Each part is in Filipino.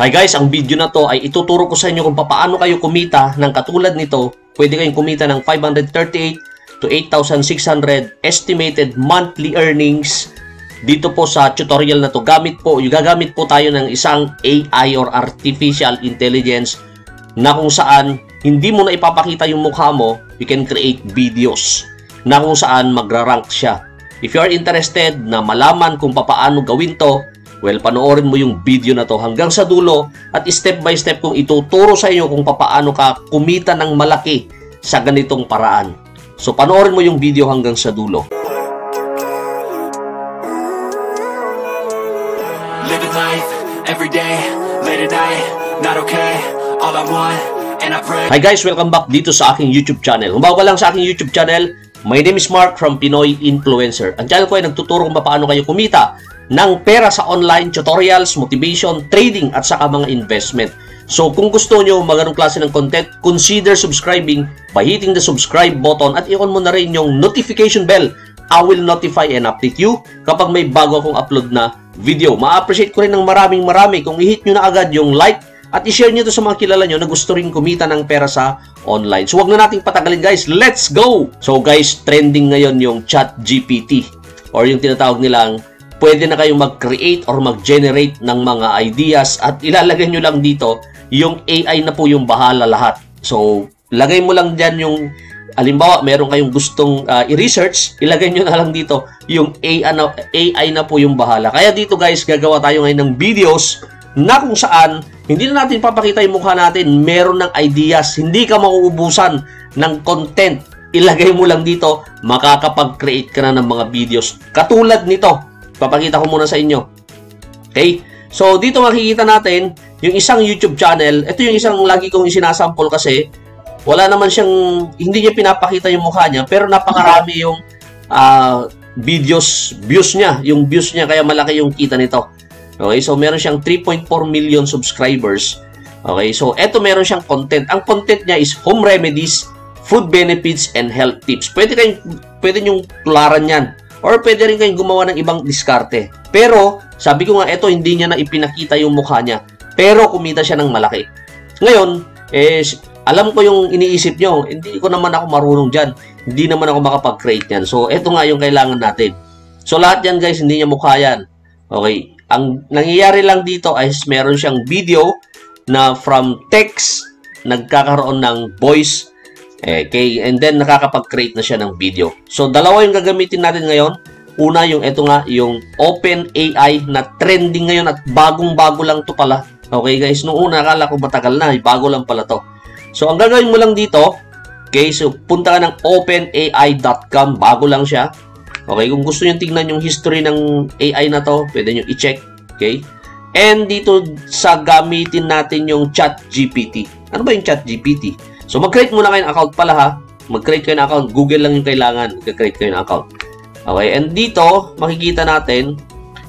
Hi guys, ang video na to ay ituturo ko sa inyo kung paano kayo kumita ng katulad nito. Pwede kayong kumita ng 538 to 8,600 estimated monthly earnings dito po sa tutorial na to. Gamit po, gagamit po tayo ng isang AI or artificial intelligence na kung saan hindi mo na ipapakita yung mukha mo, you can create videos na kung saan magra-rank siya. If you are interested na malaman kung paano gawin to, Well, panoorin mo yung video na to hanggang sa dulo at step by step kung ituturo sa iyo kung paano ka kumita ng malaki sa ganitong paraan. So, panoorin mo yung video hanggang sa dulo. Living life every day, late at night, not okay. All I want, and I pray. Hi guys, welcome back dito sa aking YouTube channel. Kung bago lang sa aking YouTube channel, my name is Mark from Pinoy Influencer. Ang channel ko ay nagtuturo kung paano kayo kumita ng pera sa online, tutorials, motivation, trading at saka mga investment. So kung gusto nyo magano'ng klase ng content, consider subscribing by hitting the subscribe button at i-on mo na rin yung notification bell. I will notify and update you kapag may bago akong upload na video. Ma-appreciate ko rin ng maraming marami kung i-hit nyo na agad yung like at i-share nyo to sa mga kilala nyo na gusto rin kumita ng pera sa online. So wag na nating patagalin guys, let's go! So guys, trending ngayon yung chat GPT or yung tinatawag nilang pwede na kayong mag-create or mag-generate ng mga ideas at ilalagay nyo lang dito yung AI na po yung bahala lahat. So, lagay mo lang dyan yung Halimbawa, meron kayong gustong uh, i-research, ilagay nyo na lang dito yung AI na, AI na po yung bahala. Kaya dito guys, gagawa tayo ngayon ng videos na kung saan hindi na natin papakita yung mukha natin, meron ng ideas, hindi ka mauubusan ng content. Ilagay mo lang dito, makakapag-create ka na ng mga videos. Katulad nito, Papakita ko muna sa inyo. Okay? So, dito makikita natin yung isang YouTube channel. Ito yung isang lagi kong sinasample kasi wala naman siyang, hindi niya pinapakita yung mukha niya, pero napakarami yung uh, videos, views niya. Yung views niya, kaya malaki yung kita nito. Okay? So, meron siyang 3.4 million subscribers. Okay? So, eto meron siyang content. Ang content niya is home remedies, food benefits, and health tips. Pwede kayong, pwede niyong tularan yan. Or pwede rin kayong gumawa ng ibang diskarte. Pero, sabi ko nga, ito hindi niya na ipinakita yung mukha niya. Pero kumita siya ng malaki. Ngayon, eh, alam ko yung iniisip nyo, hindi ko naman ako marunong dyan. Hindi naman ako makapag-create yan. So, ito nga yung kailangan natin. So, lahat yan guys, hindi niya mukha yan. Okay. Ang nangyayari lang dito ay meron siyang video na from text, nagkakaroon ng voice Okay, and then nakakapag-create na siya ng video. So, dalawa yung gagamitin natin ngayon. Una, yung ito nga, yung OpenAI na trending ngayon at bagong-bago lang to pala. Okay guys, nung una akala ko matagal na, bago lang pala to. So, ang gagawin mo lang dito, okay, so punta ka ng openai.com, bago lang siya. Okay, kung gusto niyo tingnan yung history ng AI na to, pwede niyo i-check. Okay? And dito sa gamitin natin yung ChatGPT. Ano ba yung ChatGPT? So, mag-create muna kayo ng account pala ha. Mag-create kayo ng account. Google lang yung kailangan. Mag-create kayo ng account. Okay, and dito, makikita natin,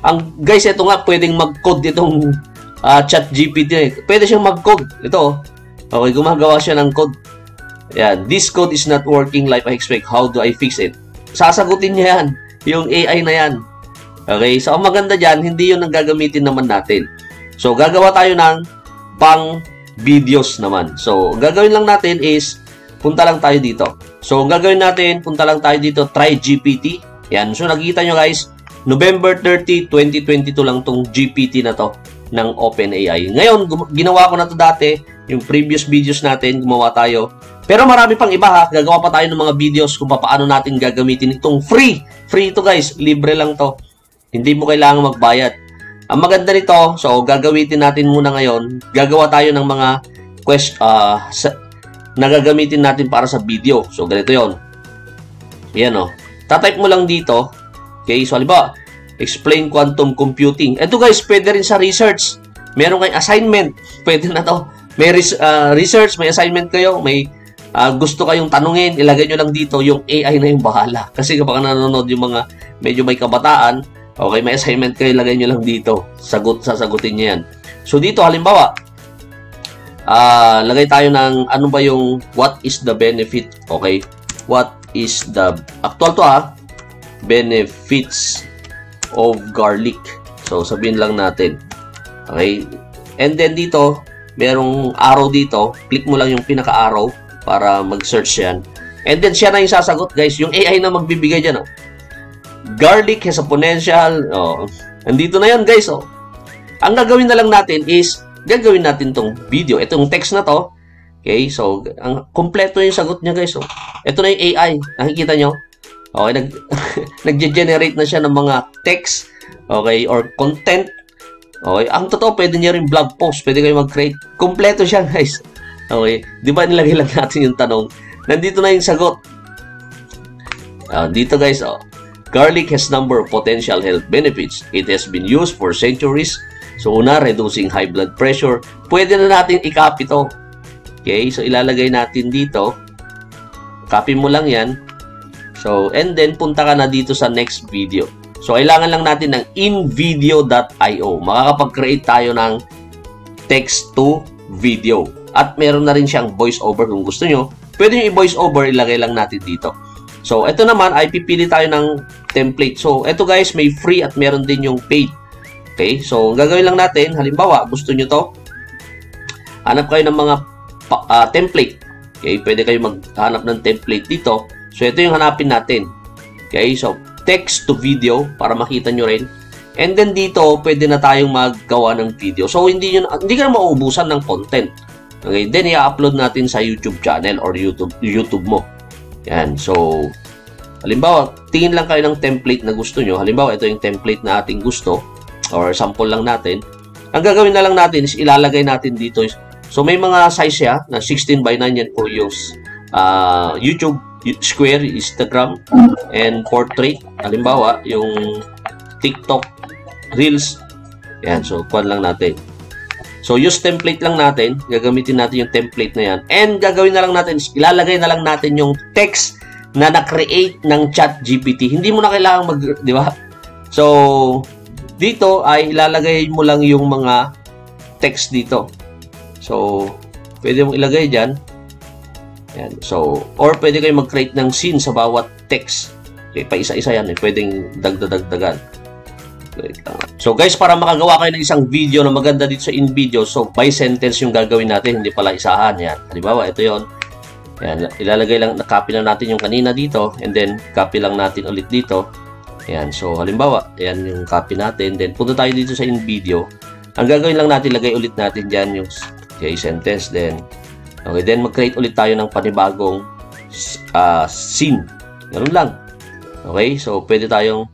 ang guys, ito nga, pwedeng mag-code itong uh, chat GPT. Pwede siyang mag-code. Ito, okay, gumagawa siya ng code. Yan, this code is not working like I expect. How do I fix it? Sasagutin niya yan. Yung AI na yan. Okay, so ang maganda dyan, hindi yun ang gagamitin naman natin. So, gagawa tayo ng pang videos naman. So, gagawin lang natin is, punta lang tayo dito. So, gagawin natin, punta lang tayo dito, try GPT. Yan. So, nakikita nyo guys, November 30, 2022 lang tong GPT na to ng OpenAI. Ngayon, ginawa ko na to dati, yung previous videos natin, gumawa tayo. Pero marami pang iba ha, gagawa pa tayo ng mga videos kung paano natin gagamitin itong free. Free to guys, libre lang to. Hindi mo kailangan magbayad. Ang maganda nito, so gagamitin natin muna ngayon, gagawa tayo ng mga quest uh, sa, na gagamitin natin para sa video. So ganito 'yon. Yan oh. Tatype mo lang dito. Okay, so halimbawa, explain quantum computing. Ito guys, pwede rin sa research. Meron kayong assignment. Pwede na to. May res, uh, research, may assignment kayo, may uh, gusto kayong tanungin, ilagay nyo lang dito, yung AI na yung bahala. Kasi kapag nanonood yung mga medyo may kabataan, Okay, may assignment kayo, lagay nyo lang dito. Sagot, sasagutin nyo yan. So, dito, halimbawa, uh, lagay tayo ng ano ba yung what is the benefit, okay? What is the, actual to ha, benefits of garlic. So, sabihin lang natin. Okay? And then dito, merong arrow dito. Click mo lang yung pinaka-arrow para mag-search yan. And then siya na yung sasagot, guys. Yung AI na magbibigay dyan, oh. Garlic has a potential. Oh. Nandito na yan, guys, oh. Ang gagawin na lang natin is, gagawin natin tong video. Itong text na to. Okay, so, ang kompleto yung sagot niya, guys, oh. Ito na yung AI. Nakikita nyo? Okay, nag, nag-generate na siya ng mga text, okay, or content Okay? Ang totoo, pwede niya rin blog post. Pwede kayo mag-create. Kompleto siya, guys. Okay? Di ba nilagay lang natin yung tanong? Nandito na yung sagot. Uh, dito, guys, oh. Garlic has number of potential health benefits. It has been used for centuries. So, una, reducing high blood pressure. Pwede na natin i-copy to. Okay? So, ilalagay natin dito. Copy mo lang yan. So, and then, punta ka na dito sa next video. So, kailangan lang natin ng invideo.io. Makakapag-create tayo ng text to video. At meron na rin siyang voice over kung gusto nyo. Pwede nyo i-voice over, ilagay lang natin dito. So, ito naman ay pipili tayo ng template. So, ito guys, may free at meron din yung paid. Okay? So, gagawin lang natin, halimbawa, gusto nyo to, hanap kayo ng mga uh, template. Okay? Pwede kayo maghanap ng template dito. So, ito yung hanapin natin. Okay? So, text to video para makita nyo rin. And then dito, pwede na tayong maggawa ng video. So, hindi, yun, hindi ka na mauubusan ng content. Okay, then i-upload natin sa YouTube channel or YouTube, YouTube mo. Yan, so, halimbawa, tingin lang kayo ng template na gusto nyo. Halimbawa, ito yung template na ating gusto or sample lang natin. Ang gagawin na lang natin is ilalagay natin dito. So, may mga size siya na 16 by 9 yan for use uh, YouTube Square, Instagram, and portrait. Halimbawa, yung TikTok, Reels. Yan, so, kuhan lang natin. So, use template lang natin. Gagamitin natin yung template na yan. And gagawin na lang natin, ilalagay na lang natin yung text na na-create ng chat GPT. Hindi mo na kailangan mag, di ba? So, dito ay ilalagay mo lang yung mga text dito. So, pwede mong ilagay dyan. Yan. So, or pwede kayo mag-create ng scene sa bawat text. Okay, pa isa-isa yan. Eh. Pwedeng dagdadagdagan. So guys, para makagawa kayo ng isang video na maganda dito sa InVideo, so by sentence yung gagawin natin, hindi pala isahan. Yan. Halimbawa, ito yon Yan, ilalagay lang, na-copy lang natin yung kanina dito, and then copy lang natin ulit dito. Yan, so halimbawa, yan yung copy natin. Then punta tayo dito sa InVideo. Ang gagawin lang natin, lagay ulit natin dyan yung okay, sentence. Then Okay, then mag-create ulit tayo ng panibagong uh, scene. Ganun lang. Okay, so pwede tayong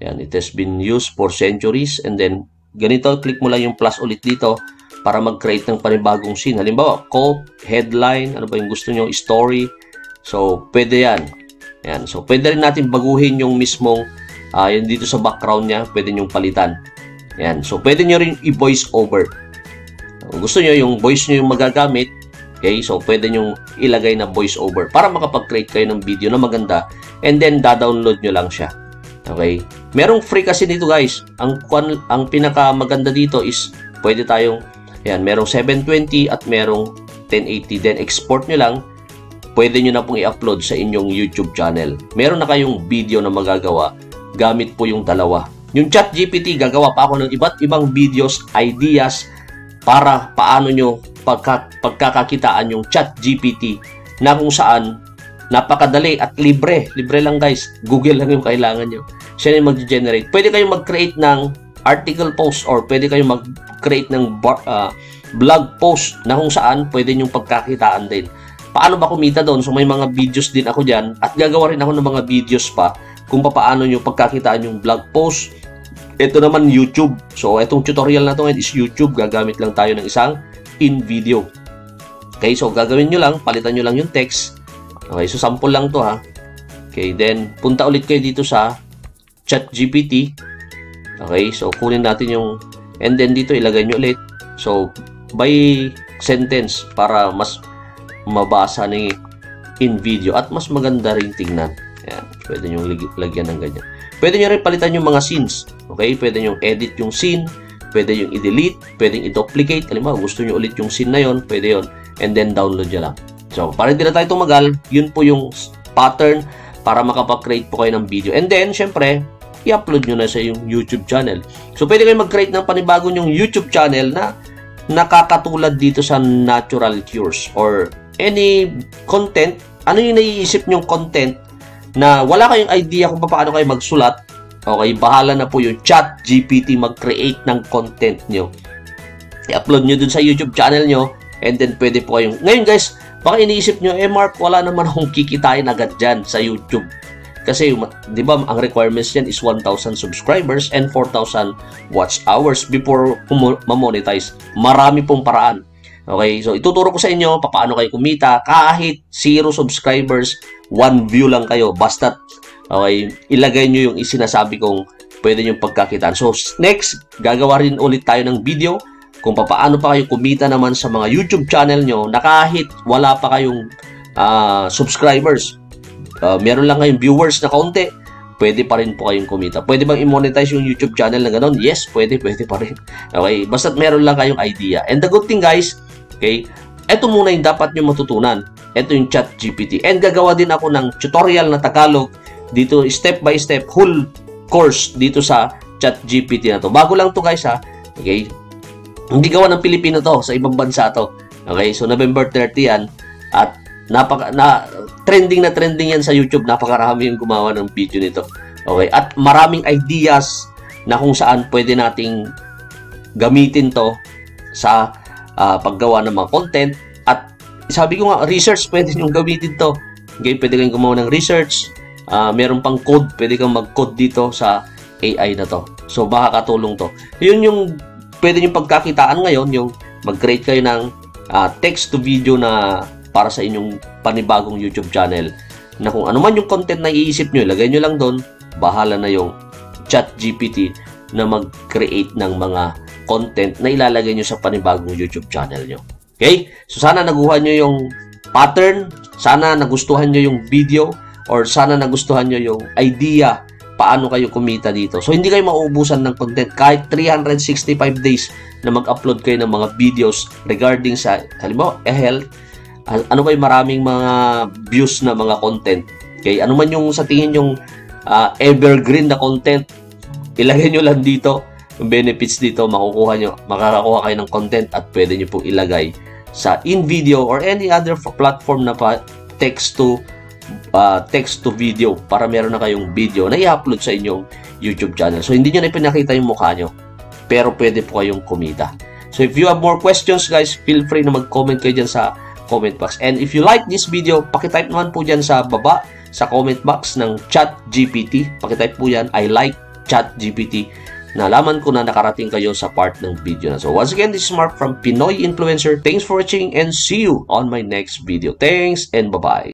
yan, it has been used for centuries and then ganito, click mo lang yung plus ulit dito para mag-create ng panibagong scene. Halimbawa, quote, headline, ano ba yung gusto nyo, story. So, pwede yan. Yan. So, pwede rin natin baguhin yung mismong uh, yung dito sa background niya, pwede nyo palitan. Yan. So, pwede nyo rin i-voice over. Kung gusto nyo, yung voice nyo yung magagamit, Okay, so pwede nyo ilagay na voice over para makapag-create kayo ng video na maganda and then da-download nyo lang siya. Okay? Merong free kasi dito guys. Ang, ang pinaka maganda dito is pwede tayong, yan, merong 720 at merong 1080. Then export nyo lang, pwede nyo na pong i-upload sa inyong YouTube channel. Meron na kayong video na magagawa gamit po yung dalawa. Yung chat GPT, gagawa pa ako ng iba't ibang videos, ideas, para paano nyo pagka, pagkakakitaan yung chat GPT na kung saan napakadali at libre. Libre lang guys. Google lang yung kailangan nyo. Siya yung mag-generate. Pwede kayong mag-create ng article post or pwede kayong mag-create ng uh, blog post na kung saan pwede nyong pagkakitaan din. Paano ba kumita doon? So may mga videos din ako dyan at gagawa rin ako ng mga videos pa kung paano nyo pagkakitaan yung blog post. Ito naman YouTube. So itong tutorial na to is YouTube. Gagamit lang tayo ng isang in video. Okay, so gagawin nyo lang, palitan nyo lang yung text. Okay, so sample lang to ha. Okay, then punta ulit kayo dito sa chat GPT. Okay, so kunin natin yung and then dito ilagay nyo ulit. So, by sentence para mas mabasa ni in video at mas maganda rin tingnan. Ayan, pwede nyo lagyan ng ganyan. Pwede nyo rin palitan yung mga scenes. Okay, pwede nyo edit yung scene pwede yung i-delete, pwedeng i-duplicate. Halimbawa, gusto nyo ulit yung scene na yon, pwede yon and then download nyo lang. So, para hindi na tayo tumagal, yun po yung pattern para makapag-create po kayo ng video. And then, syempre, i-upload nyo na sa yung YouTube channel. So, pwede kayo mag-create ng panibago yung YouTube channel na nakakatulad dito sa natural cures or any content, ano yung naiisip nyong content na wala kayong idea kung paano kayo magsulat, okay, bahala na po yung chat GPT mag-create ng content nyo. I-upload nyo dun sa YouTube channel nyo and then pwede po kayong... Ngayon guys, baka iniisip nyo, eh Mark, wala naman akong kikitain agad dyan sa YouTube. Kasi, di ba, ang requirements niyan is 1,000 subscribers and 4,000 watch hours before ma-monetize. Marami pong paraan. Okay, so ituturo ko sa inyo paano kayo kumita kahit zero subscribers, one view lang kayo. Basta, okay, ilagay nyo yung isinasabi kong pwede nyo pagkakitaan. So, next, gagawa rin ulit tayo ng video kung paano pa kayo kumita naman sa mga YouTube channel nyo na kahit wala pa kayong uh, subscribers, uh, meron lang kayong viewers na kaunti, pwede pa rin po kayong kumita. Pwede bang i-monetize yung YouTube channel na ganun? Yes, pwede, pwede pa rin. Okay, basta't meron lang kayong idea. And the good thing guys, okay, ito muna yung dapat nyo matutunan. Ito yung chat GPT. And gagawa din ako ng tutorial na Tagalog dito step by step whole course dito sa chat GPT na to. Bago lang to guys ha. Okay. Hindi gawa ng Pilipino to. Sa ibang bansa to. Okay. So November 30 yan. At napaka, na, trending na trending yan sa YouTube. Napakarami yung gumawa ng video nito. Okay? At maraming ideas na kung saan pwede nating gamitin to sa uh, paggawa ng mga content. At sabi ko nga, research pwede nyo gamitin to. Okay? Pwede kayong gumawa ng research. Uh, meron pang code. Pwede kang mag-code dito sa AI na to. So, makakatulong to. Yun yung pwede nyo pagkakitaan ngayon, yung mag-create kayo ng uh, text to video na para sa inyong panibagong YouTube channel na kung ano man yung content na iisip nyo, lagay nyo lang doon, bahala na yung chat GPT na mag-create ng mga content na ilalagay nyo sa panibagong YouTube channel nyo. Okay? So sana naguhan nyo yung pattern, sana nagustuhan nyo yung video, or sana nagustuhan nyo yung idea paano kayo kumita dito. So, hindi kayo mauubusan ng content kahit 365 days na mag-upload kayo ng mga videos regarding sa, halimbawa, health, ano ba yung maraming mga views na mga content. Okay, ano man yung sa tingin yung uh, evergreen na content, ilagay nyo lang dito yung benefits dito, makukuha nyo, makakakuha kayo ng content at pwede nyo pong ilagay sa in-video or any other platform na pa text to uh, text to video para meron na kayong video na i-upload sa inyong YouTube channel. So, hindi nyo na ipinakita yung mukha nyo, pero pwede po kayong kumita. So, if you have more questions, guys, feel free na mag-comment kayo dyan sa comment box. And if you like this video, pakitype naman po dyan sa baba sa comment box ng chat GPT. Pakitype po yan, I like chat GPT. Nalaman ko na nakarating kayo sa part ng video na. So once again, this is Mark from Pinoy Influencer. Thanks for watching and see you on my next video. Thanks and bye-bye.